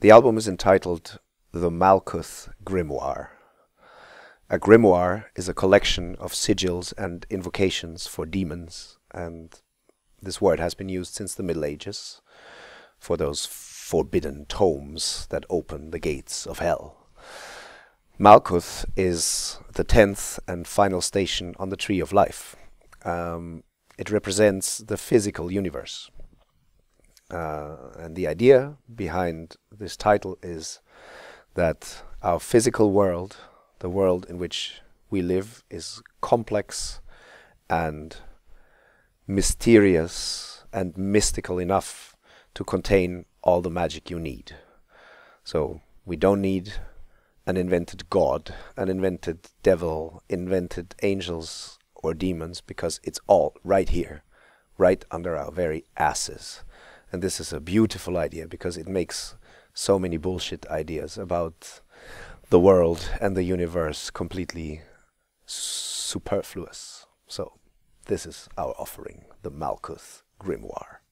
The album is entitled The Malkuth Grimoire. A grimoire is a collection of sigils and invocations for demons, and this word has been used since the Middle Ages for those forbidden tomes that open the gates of hell. Malkuth is the tenth and final station on the tree of life. Um, it represents the physical universe. Uh, and the idea behind this title is that our physical world, the world in which we live, is complex and mysterious and mystical enough to contain all the magic you need. So we don't need an invented god, an invented devil, invented angels or demons because it's all right here, right under our very asses. And this is a beautiful idea because it makes so many bullshit ideas about the world and the universe completely superfluous. So this is our offering, the Malkuth Grimoire.